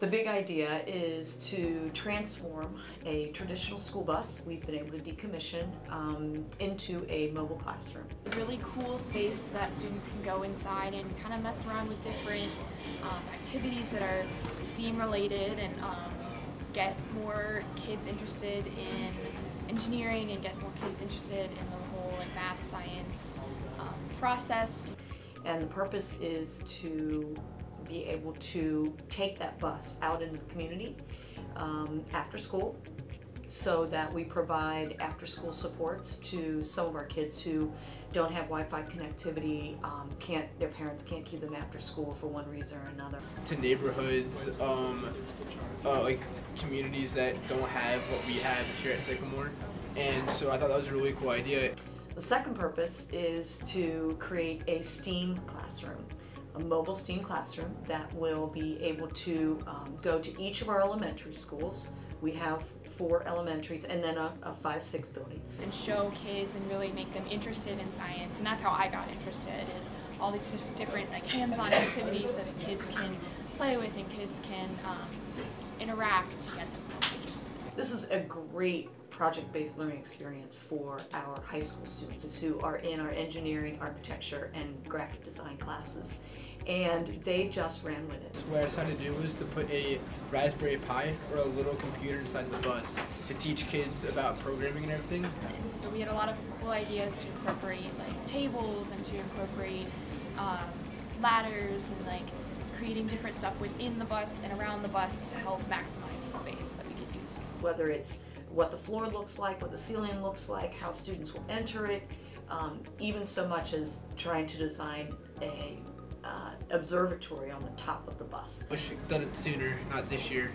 The big idea is to transform a traditional school bus we've been able to decommission um, into a mobile classroom. A really cool space that students can go inside and kind of mess around with different um, activities that are STEAM related and um, get more kids interested in engineering and get more kids interested in the whole like math, science um, process. And the purpose is to be able to take that bus out into the community um, after school so that we provide after school supports to some of our kids who don't have Wi-Fi connectivity, um, can't their parents can't keep them after school for one reason or another. To neighborhoods, um, uh, like communities that don't have what we have here at Sycamore, and so I thought that was a really cool idea. The second purpose is to create a STEAM classroom a mobile STEAM classroom that will be able to um, go to each of our elementary schools. We have four elementaries and then a, a 5-6 building. And show kids and really make them interested in science and that's how I got interested is all these different like hands-on activities that kids can play with and kids can um, interact to get themselves interested. This is a great project-based learning experience for our high school students who are in our engineering, architecture, and graphic design classes. And they just ran with it. What I decided to do was to put a Raspberry Pi or a little computer inside the bus to teach kids about programming and everything. And so we had a lot of cool ideas to incorporate like tables and to incorporate um, ladders and like creating different stuff within the bus and around the bus to help maximize the space that we could use. Whether it's what the floor looks like, what the ceiling looks like, how students will enter it, um, even so much as trying to design a uh, observatory on the top of the bus. Wish I'd done it sooner, not this year.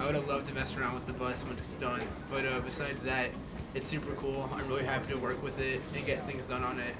I would have loved to mess around with the bus when it's done. But uh, besides that, it's super cool. I'm really happy to work with it and get things done on it.